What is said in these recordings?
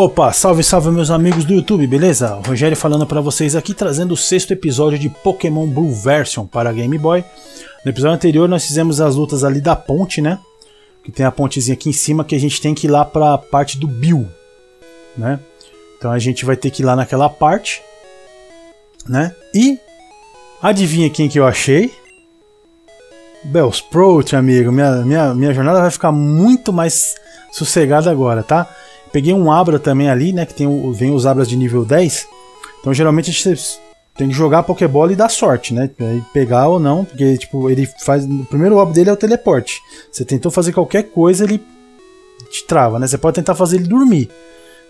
Opa, salve, salve meus amigos do YouTube, beleza? O Rogério falando para vocês aqui, trazendo o sexto episódio de Pokémon Blue Version para Game Boy. No episódio anterior nós fizemos as lutas ali da ponte, né? Que tem a pontezinha aqui em cima que a gente tem que ir lá para a parte do Bill, né? Então a gente vai ter que ir lá naquela parte, né? E adivinha quem que eu achei? Bellsprout, amigo. Minha, minha, minha jornada vai ficar muito mais sossegada agora, tá? Peguei um Abra também ali, né? Que tem o, vem os Abras de nível 10. Então geralmente a gente tem que jogar Pokébola e dar sorte, né? Pegar ou não, porque tipo, ele faz. O primeiro Abra dele é o teleporte. Você tentou fazer qualquer coisa, ele te trava, né? Você pode tentar fazer ele dormir.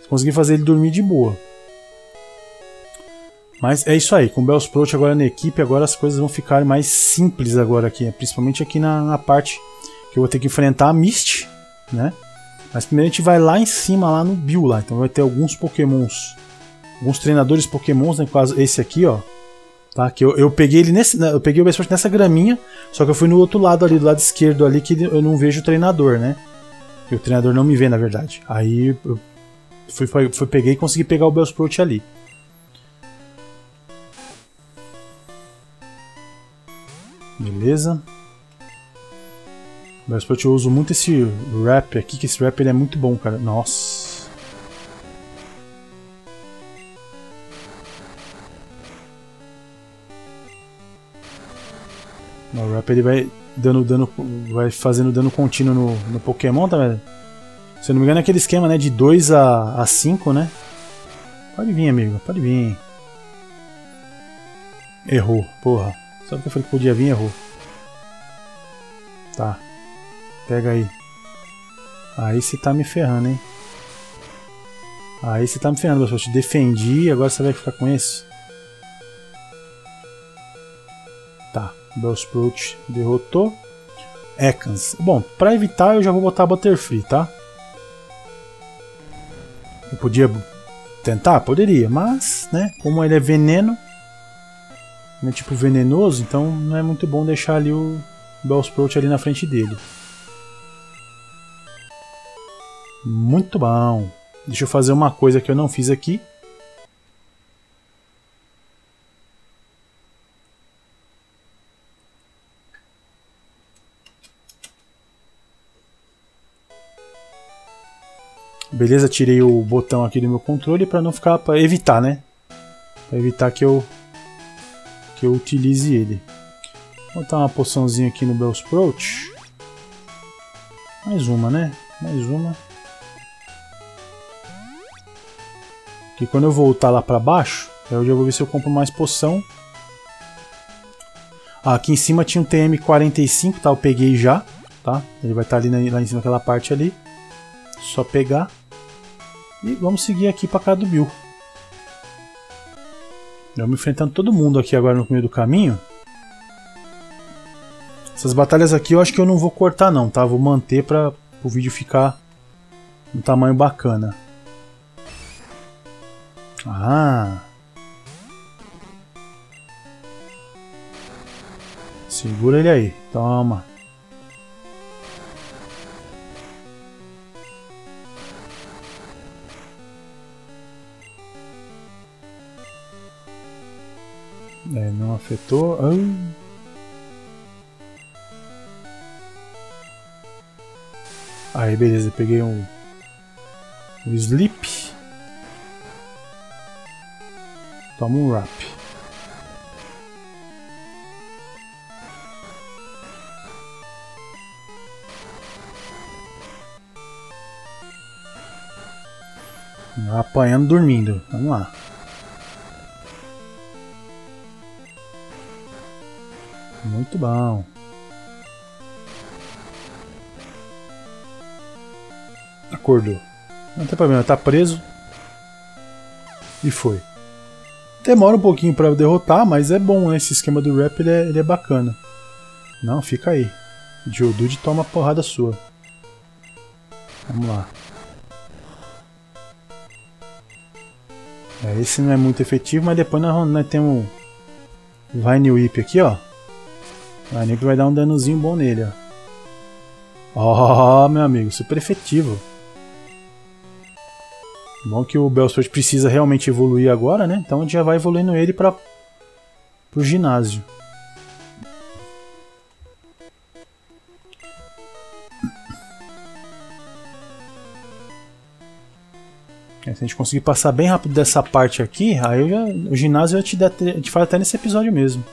Você conseguir fazer ele dormir de boa. Mas é isso aí, com o Bellsprout agora na equipe, agora as coisas vão ficar mais simples agora aqui, principalmente aqui na, na parte que eu vou ter que enfrentar a Mist, né? Mas primeiro a gente vai lá em cima, lá no Bill lá. Então vai ter alguns pokémons. Alguns treinadores pokémons, né? Quase esse aqui, ó. Tá? Que eu, eu peguei ele nesse. Né, eu peguei o Besport nessa graminha. Só que eu fui no outro lado ali, do lado esquerdo ali, que eu não vejo o treinador, né? E o treinador não me vê, na verdade. Aí eu fui, fui, fui peguei e consegui pegar o Bellsprout ali. Beleza. Mas eu uso muito esse rap aqui, que esse rap ele é muito bom, cara. Nossa. O rap ele vai dando dano, vai fazendo dano contínuo no, no Pokémon, tá vendo? Se eu não me engano é aquele esquema, né, de 2 a, a 5, né? Pode vir, amigo, pode vir. Errou, porra. Só porque eu falei que podia vir, errou. Tá. Pega aí. Aí você tá me ferrando, hein? Aí você tá me ferrando, pessoal. Eu te defendi agora você vai ficar com isso? Tá. Bellsprout derrotou. Ekans. Bom, pra evitar eu já vou botar Butterfree, tá? Eu podia tentar? Poderia, mas, né? Como ele é veneno, é tipo venenoso, então não é muito bom deixar ali o Bellsprout ali na frente dele. Muito bom. Deixa eu fazer uma coisa que eu não fiz aqui. Beleza, tirei o botão aqui do meu controle para não ficar para evitar, né? Para evitar que eu que eu utilize ele. Vou botar uma poçãozinha aqui no Bellsprout. Mais uma, né? Mais uma. Que quando eu voltar lá para baixo, eu já vou ver se eu compro mais poção. Ah, aqui em cima tinha um TM45, tá? Eu peguei já, tá? Ele vai estar tá ali na, lá em cima naquela parte ali. Só pegar. E vamos seguir aqui para cá do Bill. Vamos enfrentando todo mundo aqui agora no meio do caminho. Essas batalhas aqui eu acho que eu não vou cortar não, tá? Vou manter para o vídeo ficar um tamanho bacana. Ah. Segura ele aí. Toma. É, não afetou. Ah. Aí, beleza. Peguei um, um sleep. Toma um rap. Apanhando, dormindo. Vamos lá. Muito bom. Acordou. Não tem problema, tá preso. E foi. Demora um pouquinho para derrotar, mas é bom, né? Esse esquema do rap ele é, ele é bacana. Não, fica aí. Geodude toma porrada sua. Vamos lá. É, esse não é muito efetivo, mas depois nós, nós temos Vine Whip aqui, ó. Vine Whip vai dar um danozinho bom nele, ó. Ó, oh, meu amigo, super efetivo. Bom que o Bellsprout precisa realmente evoluir agora, né? Então a gente já vai evoluindo ele para o ginásio. É, se a gente conseguir passar bem rápido dessa parte aqui, aí já, o ginásio eu te, dá, te até nesse episódio mesmo.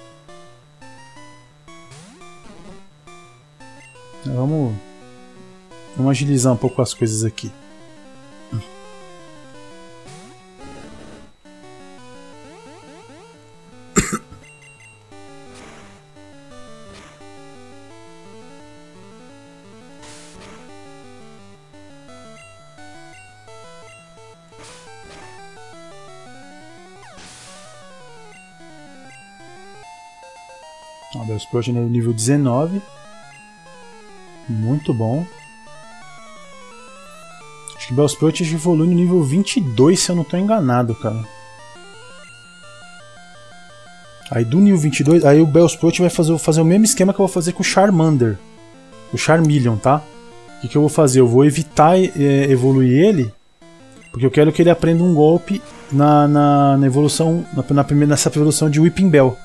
Vamos, vamos agilizar um pouco as coisas aqui. Sprout no nível 19. Muito bom. Acho que Bellsprout evolui no nível 22, se eu não estou enganado, cara. Aí do nível 22, aí o Bellsprout vai fazer, fazer o mesmo esquema que eu vou fazer com o Charmander. O Charmeleon, tá? O que, que eu vou fazer? Eu vou evitar é, evoluir ele, porque eu quero que ele aprenda um golpe na, na, na evolução, na, na primeira, nessa evolução de Whipping Bell.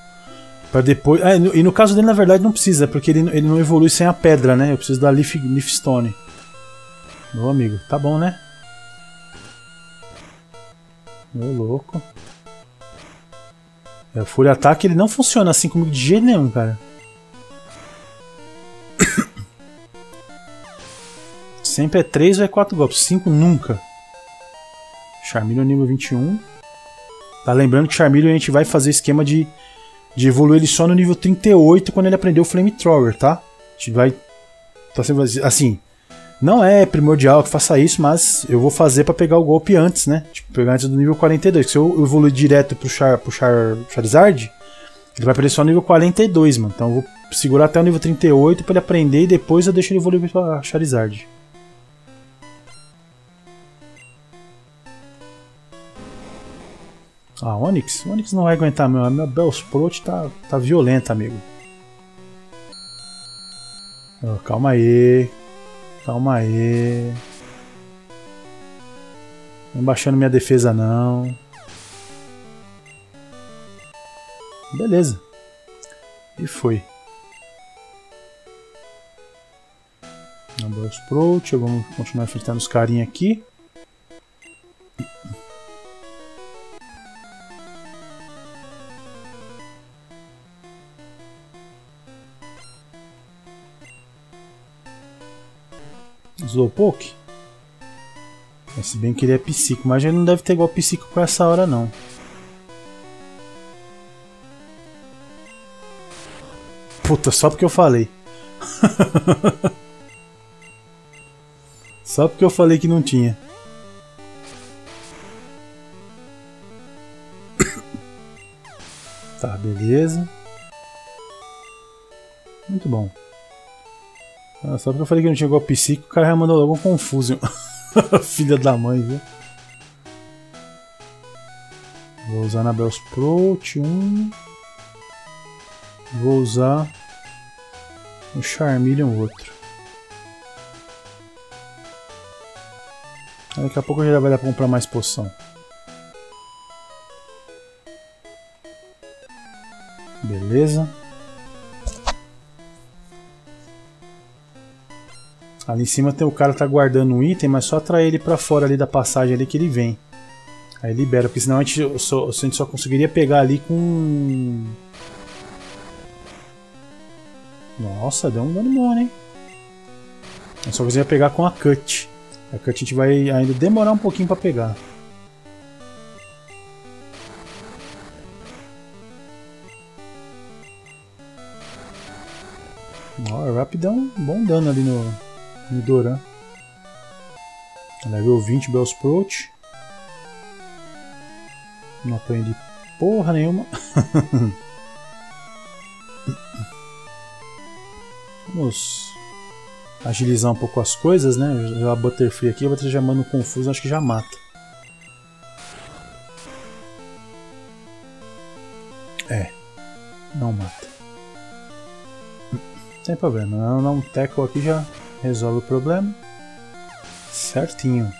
Pra depois. É, e no caso dele, na verdade, não precisa, porque ele, ele não evolui sem a pedra, né? Eu preciso da Leaf, Leaf Stone. Meu amigo, tá bom, né? Meu louco. É, o Fúria Ataque ele não funciona assim comigo de jeito nenhum, cara. Sempre é 3 ou é 4 golpes. 5 nunca. Charmeleon nível 21. Tá lembrando que Charmeleon a gente vai fazer esquema de de evoluir ele só no nível 38 quando ele aprender o Flamethrower, tá? A gente vai. Tá sendo assim. Não é primordial que faça isso, mas eu vou fazer para pegar o golpe antes, né? Tipo, pegar antes do nível 42. Se eu evoluir direto pro, Char, pro Char, Charizard, ele vai aprender só no nível 42, mano. Então eu vou segurar até o nível 38 para ele aprender e depois eu deixo ele evoluir pra Charizard. Ah, Onix? Onix não vai aguentar, meu. Meu Bellsprout tá, tá violenta, amigo. Oh, calma aí. Calma aí. Não baixando minha defesa, não. Beleza. E foi. Bellsprout. Vamos continuar enfrentando os carinha aqui. Slowpoke? Se bem que ele é psico, mas ele não deve ter igual psico com essa hora não. Puta, só porque eu falei. só porque eu falei que não tinha. Tá, beleza. Muito bom. Ah, só porque eu falei que não tinha golpe psíquico, o cara já mandou logo um confuso. Filha da mãe, viu? Vou usar na Bells Pro, T1. Vou usar o Charmeleon outro. Daqui a pouco já vai dar pra comprar mais poção. Beleza. Ali em cima tem o cara tá guardando um item, mas só atrair ele para fora ali da passagem ali que ele vem. Aí libera, porque senão a gente só, a gente só conseguiria pegar ali com... Nossa, deu um dano bom, hein? Eu só conseguiria pegar com a Cut. A Cut a gente vai ainda demorar um pouquinho para pegar. Ó, o Rap deu um bom dano ali no, Nidoran. Level 20 Bellsprout. Não aprendi porra nenhuma. Vamos agilizar um pouco as coisas, né? A Butterfree aqui, a Butterfree já manda um confuso, acho que já mata. É, não mata. Sem problema, não, não tackle aqui já, resolve o problema. Certinho.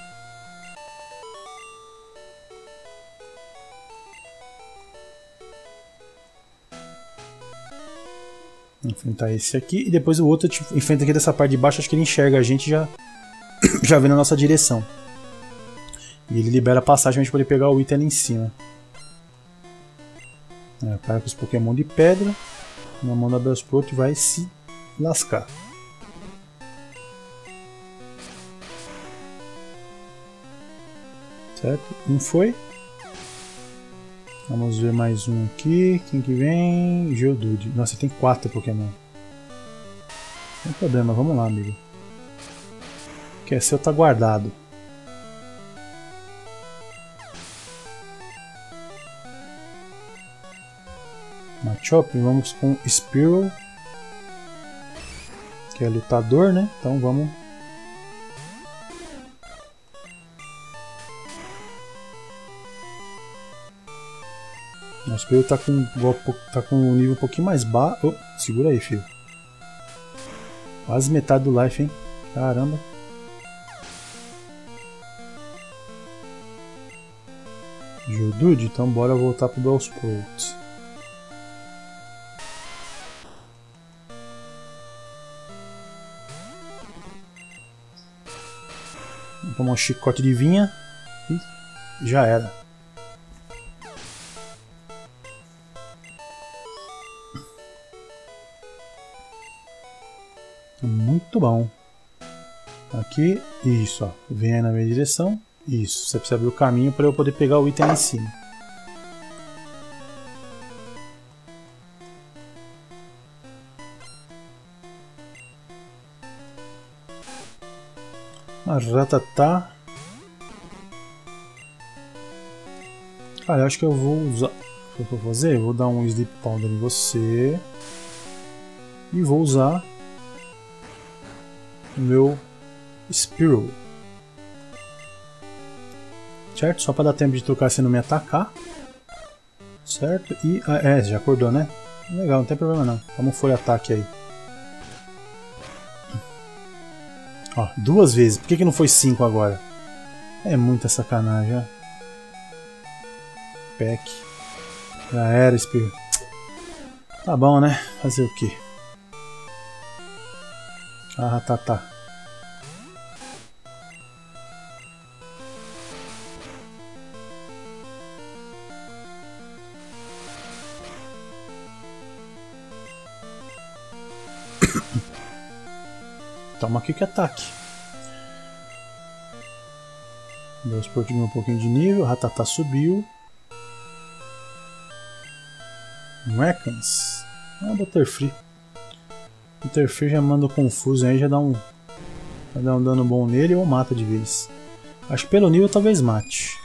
Enfrentar esse aqui e depois o outro tipo, enfrenta aqui dessa parte de baixo, acho que ele enxerga a gente já já vendo na nossa direção. E ele libera a passagem pra gente poder pegar o item ali em cima. É, para com os Pokémon de pedra. Uma mão da Bellsprout vai se lascar. Certo? Um foi. Vamos ver mais um aqui. Quem que vem? Geodude. Nossa, tem quatro Pokémon. Não tem problema, vamos lá, amigo. Que é seu tá guardado. Machop, vamos com Spearow. Que é lutador, né? Então vamos Nosso Pedro tá com, tá com um nível um pouquinho mais baixo. Oh, segura aí, filho. Quase metade do life, hein? Caramba. Judude, então bora voltar pro Bellsprout. Vamos tomar um chicote de vinha e já era. Muito bom. Aqui, isso, ó. Vem na minha direção. Isso, você precisa abrir o caminho para eu poder pegar o item em cima. Ratatá. Cara, eu acho que eu vou usar. O que eu vou fazer? Eu vou dar um Sleep Powder em você. E vou usar meu Spearow. Certo? Só para dar tempo de trocar se não me atacar. Certo? E. Ah, é, já acordou, né? Legal, não tem problema não. Vamos folha ataque aí. Ó, duas vezes. Por que, que não foi cinco agora? É muita sacanagem. Pack. Já era, Spear. Tá bom, né? Fazer o quê? Ah, tá, tá. Toma aqui que ataque. Meus porquinhos um pouquinho de nível. Ratatá subiu. Mekans. Ah, Butterfree. Butterfree já manda confuso aí, já dá um. Já dá um dano bom nele ou mata de vez. Acho que pelo nível talvez mate.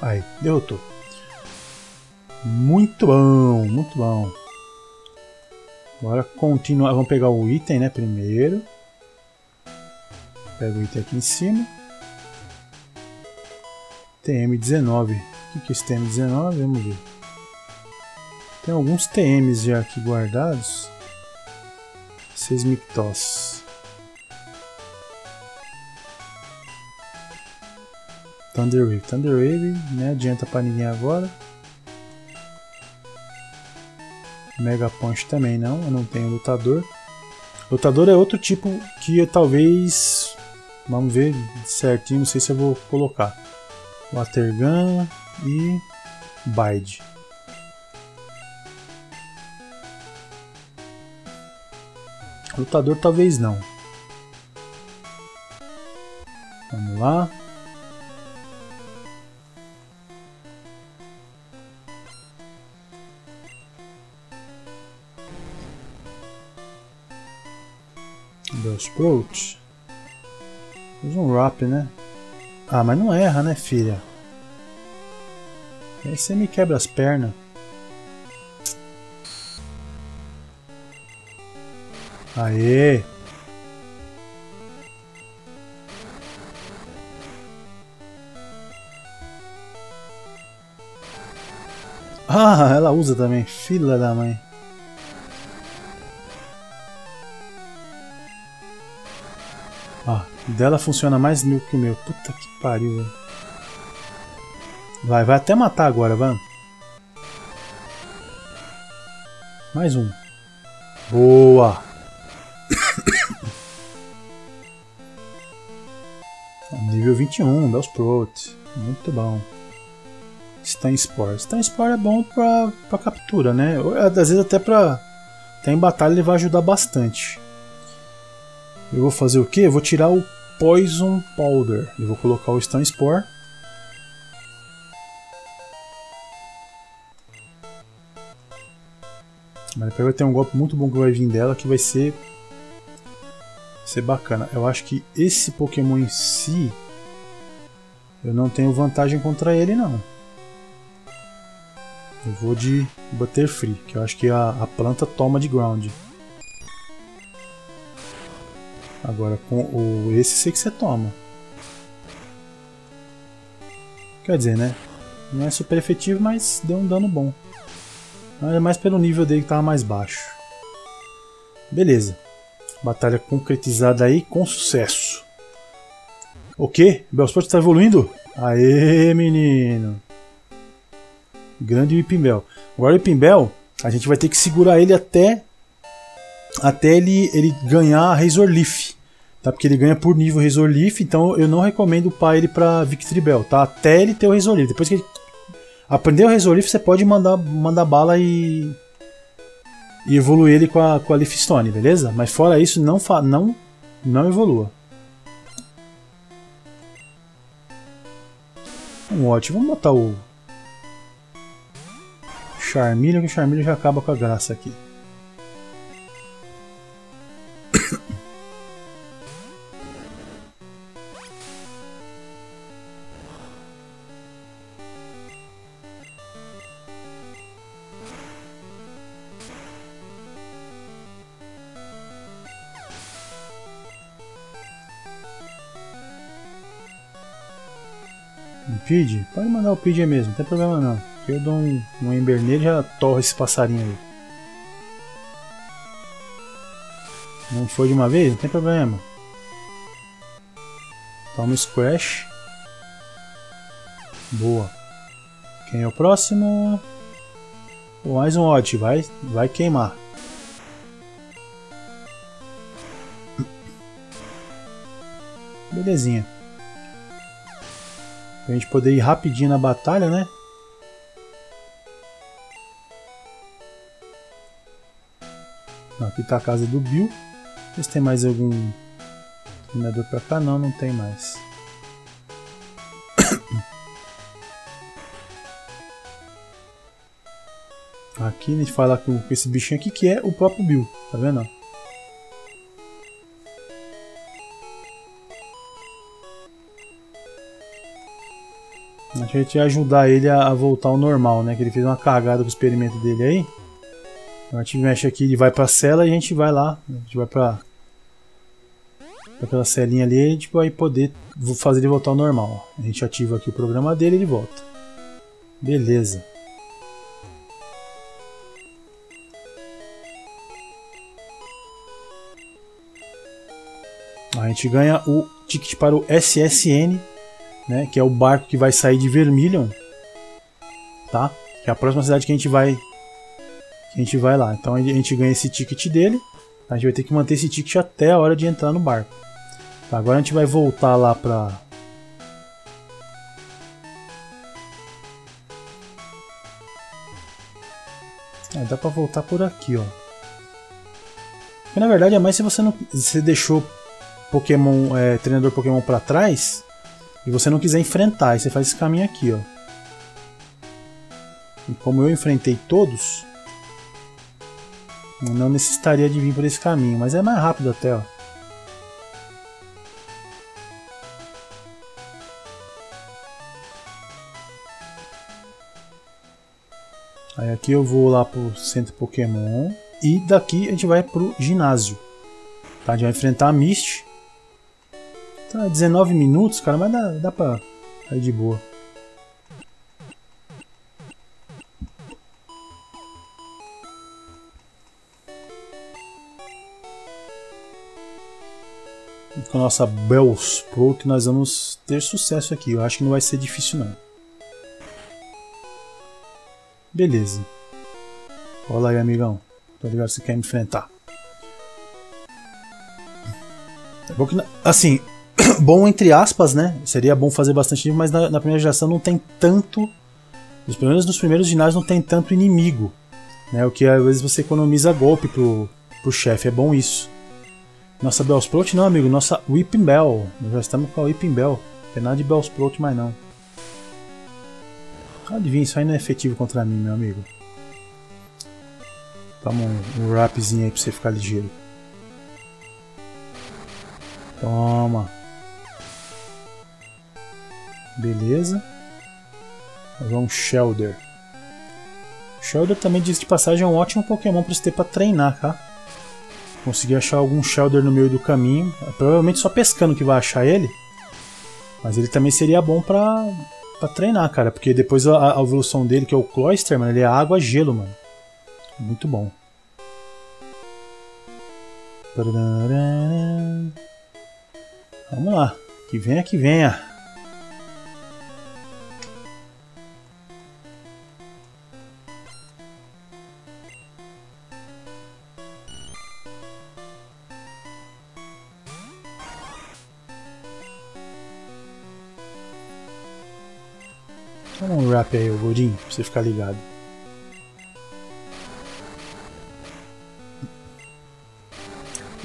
Aí, derrotou. Muito bom, muito bom. Agora continuar, vamos pegar o item, né, primeiro. Pega o item aqui em cima. TM19. O que é esse TM19? Vamos ver. Tem alguns TMs já aqui guardados. Seismictos. Thunder Wave. Thunder Wave, né? Adianta para ninguém agora. Mega Punch também não, eu não tenho lutador. Lutador é outro tipo que eu talvez. Vamos ver certinho, não sei se eu vou colocar. Watergun e Bide. Lutador talvez não. Vamos lá. Approach. Usa um rap, né? Ah, mas não erra, né, filha? Aí você me quebra as pernas. Aê! Ah, ela usa também, filha da mãe. dela funciona mais mil que o meu. Puta que pariu, velho. Vai, vai até matar agora, vamos. Mais um. Boa! Nível 21, Bellsprout. Muito bom. Stanspore. Stanspore é bom pra, pra captura, né? Às vezes até pra. Até em batalha ele vai ajudar bastante. Eu vou fazer o que? Eu vou tirar o Poison Powder. E vou colocar o Stanspore. Mas depois vai ter um golpe muito bom que vai vir dela que vai ser. Vai ser bacana. Eu acho que esse Pokémon em si. Eu não tenho vantagem contra ele não. Eu vou de Butterfree, que eu acho que a, a planta toma de ground. Agora com o esse sei que você toma. Quer dizer, né? Não é super efetivo, mas deu um dano bom. É mais pelo nível dele que tava mais baixo. Beleza. Batalha concretizada aí com sucesso. O que? Belsport está evoluindo? Aê, menino! Grande Whippimbel. Agora o Whippimbel, a gente vai ter que segurar ele até até ele, ele ganhar Razor Leaf. Tá? Porque ele ganha por nível Razor Leaf, então eu não recomendo upar ele para Victory Bell, tá? Até ele ter o Razor Leaf. Depois que ele aprender o Razor Leaf, você pode mandar, mandar bala e, e evoluir ele com a, com a Leaf Stone, beleza? Mas fora isso, não, fa não, não evolua. Um ótimo, vamos botar o Charmeleon, que o Charmeleon já acaba com a graça aqui. Pid? Pode mandar o Pid mesmo, não tem problema não. Eu dou um, um Ember nele e já torro esse passarinho aí. Não foi de uma vez? Não tem problema. Toma Squash. Boa. Quem é o próximo? Mais um Odd, vai, vai queimar. Belezinha. Pra gente poder ir rapidinho na batalha, né? Aqui tá a casa do Bill. Ver se tem mais algum treinador pra cá. Não, não tem mais. Aqui a gente fala com esse bichinho aqui que é o próprio Bill, tá vendo? A gente ia ajudar ele a, voltar ao normal, né? Que ele fez uma cagada com o experimento dele aí. A gente mexe aqui, ele vai pra cela e a gente vai lá. A gente vai pra, pra aquela celinha ali e a gente vai poder fazer ele voltar ao normal. A gente ativa aqui o programa dele e ele volta. Beleza. A gente ganha o ticket para o SSN né? Que é o barco que vai sair de Vermilion, tá? Que é a próxima cidade que a gente vai a gente vai lá. Então a gente ganha esse ticket dele. A gente vai ter que manter esse ticket até a hora de entrar no barco. Tá, agora a gente vai voltar lá pra É, dá pra voltar por aqui, ó. Porque, na verdade é mais se você não se deixou Pokémon, é, treinador Pokémon para trás, e você não quiser enfrentar, aí você faz esse caminho aqui, ó. E como eu enfrentei todos, eu não necessitaria de vir por esse caminho, mas é mais rápido até, ó. Aí aqui eu vou lá pro centro Pokémon e daqui a gente vai pro ginásio. Tá? A gente vai enfrentar a Mist Tá 19 minutos, cara, mas dá, dá pra ir de boa. com a nossa Bells Pro que nós vamos ter sucesso aqui. Eu acho que não vai ser difícil não. Beleza. Olha aí, amigão. tá ligado? Você quer enfrentar. É bom que, assim, bom entre aspas, né? Seria bom fazer bastante mas na, na, primeira geração não tem tanto. Os primeiros nos primeiros ginásios não tem tanto inimigo. Né? O que às vezes você economiza golpe pro, pro chefe. É bom isso. Nossa Bellsprout não, amigo. Nossa Whipping Bell. Nós já estamos com a Whipping Bell. Não tem nada de Bellsprout mais não. Adivinha, isso aí não é efetivo contra mim, meu amigo. Toma um, um rapzinho aí pra você ficar ligeiro. Toma. Beleza. Um Shelder. Shelder também, diz de passagem, é um ótimo Pokémon para você ter para treinar, tá? Consegui achar algum Shelder no meio do caminho. É provavelmente só pescando que vai achar ele. Mas ele também seria bom pra, pra treinar, cara. Porque depois a, a evolução dele, que é o Cloyster, mano, ele é água-gelo, mano. Muito bom. Vamos lá. Que venha, que venha. Aí, o Godin, pra você ficar ligado.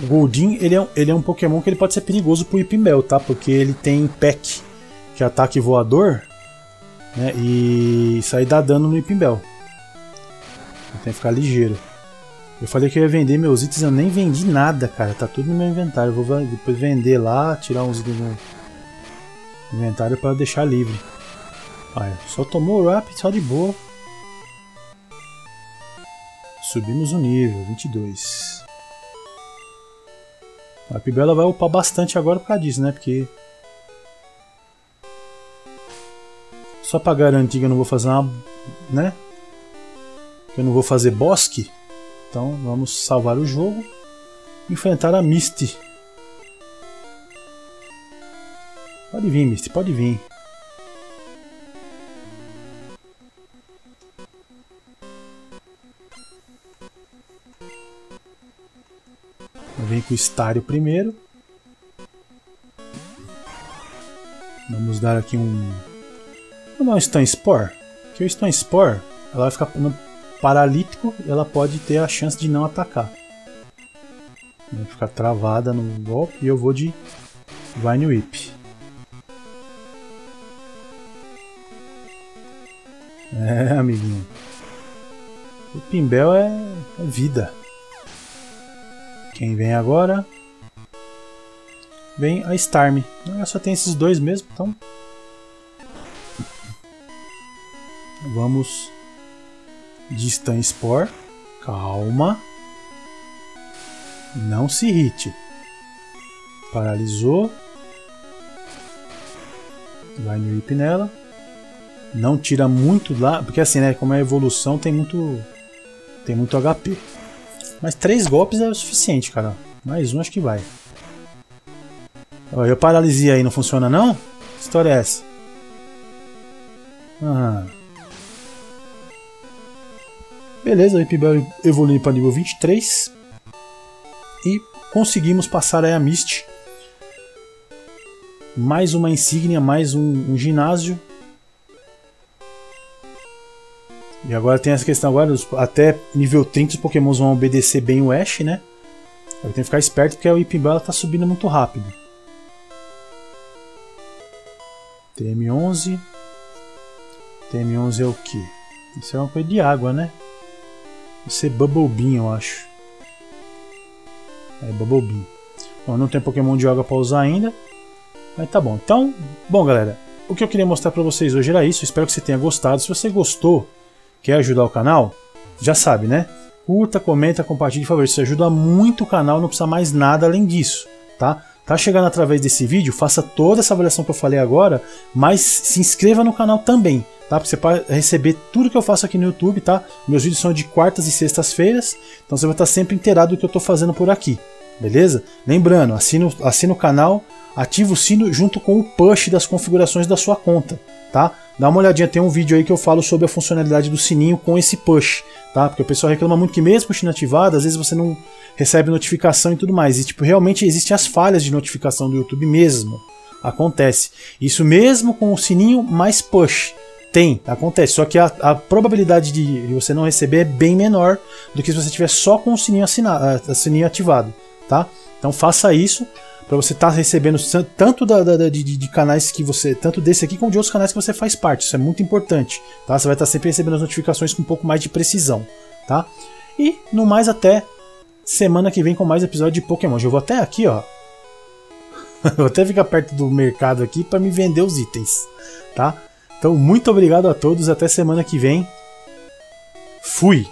O Goldin, ele é, ele é um Pokémon que ele pode ser perigoso pro Ipimel, tá? Porque ele tem Peck, que é ataque voador, né? E isso aí dá dano no Ipimel. Tem que ficar ligeiro. Eu falei que eu ia vender meus itens, eu nem vendi nada, cara. Tá tudo no meu inventário. Eu vou depois vender lá, tirar uns itens no inventário para deixar livre. Só tomou o rap, só de boa. Subimos o nível, 22. A Pibela vai upar bastante agora por causa disso, né? Porque. Só pra garantir que eu não vou fazer uma. né? Que eu não vou fazer bosque. Então vamos salvar o jogo. Enfrentar a Misty. Pode vir, Misty, pode vir. O estário primeiro. Vamos dar aqui um. Vamos dar um Stun Spore. Que o Stun Spore ela vai ficar no paralítico e ela pode ter a chance de não atacar. Vai ficar travada no golpe e eu vou de Vine Whip. É, amiguinho. O Pimbel é, é vida. Quem vem agora? Vem a Starm. Ah, só tem esses dois mesmo, então. Vamos de Stun Spore. Calma. Não se irrite. Paralisou. Vai no Whip nela. Não tira muito lá, porque assim, né, como é evolução, tem muito tem muito HP. Mas três golpes é o suficiente, cara. Mais um acho que vai. Eu paralisia aí, não funciona não? Que história é essa? Ah. Beleza, o Ipibel evoluiu para nível 23. E conseguimos passar aí a Mist. Mais uma insígnia, mais um, um ginásio. E agora tem essa questão agora, até nível 30 os pokémons vão obedecer bem o Ash, né? Eu tenho que ficar esperto porque a Whipinbell tá subindo muito rápido. TM11. TM11 é o que? Isso é uma coisa de água, né? Isso é Bubble Bean, eu acho. É Bubble Bean. Bom, não tem Pokémon de água para usar ainda. Mas tá bom. Então, bom galera, o que eu queria mostrar para vocês hoje era isso. Espero que você tenha gostado. Se você gostou, Quer ajudar o canal? Já sabe, né? Curta, comenta, compartilhe, favor. Isso ajuda muito o canal, não precisa mais nada além disso, tá? Tá chegando através desse vídeo, faça toda essa avaliação que eu falei agora, mas se inscreva no canal também, tá? Pra você receber tudo que eu faço aqui no YouTube, tá? Meus vídeos são de quartas e sextas-feiras, então você vai estar sempre inteirado do que eu tô fazendo por aqui, Beleza? Lembrando, assina, assina o canal, ativa o sino junto com o push das configurações da sua conta, tá? Dá uma olhadinha, tem um vídeo aí que eu falo sobre a funcionalidade do sininho com esse push, tá? Porque o pessoal reclama muito que mesmo push inativado, às vezes você não recebe notificação e tudo mais. E tipo, realmente existem as falhas de notificação do YouTube mesmo. Acontece. Isso mesmo com o sininho mais push. Tem, acontece. Só que a, a probabilidade de você não receber é bem menor do que se você tiver só com o sininho, assinado, sininho ativado, tá? Então faça isso para você estar tá recebendo tanto da, da, de, de, canais que você, tanto desse aqui como de outros canais que você faz parte. Isso é muito importante, tá? Você vai estar tá sempre recebendo as notificações com um pouco mais de precisão, tá? E no mais até semana que vem com mais episódio de Pokémon. Eu vou até aqui, ó. vou até ficar perto do mercado aqui para me vender os itens, tá? Então muito obrigado a todos, até semana que vem. Fui.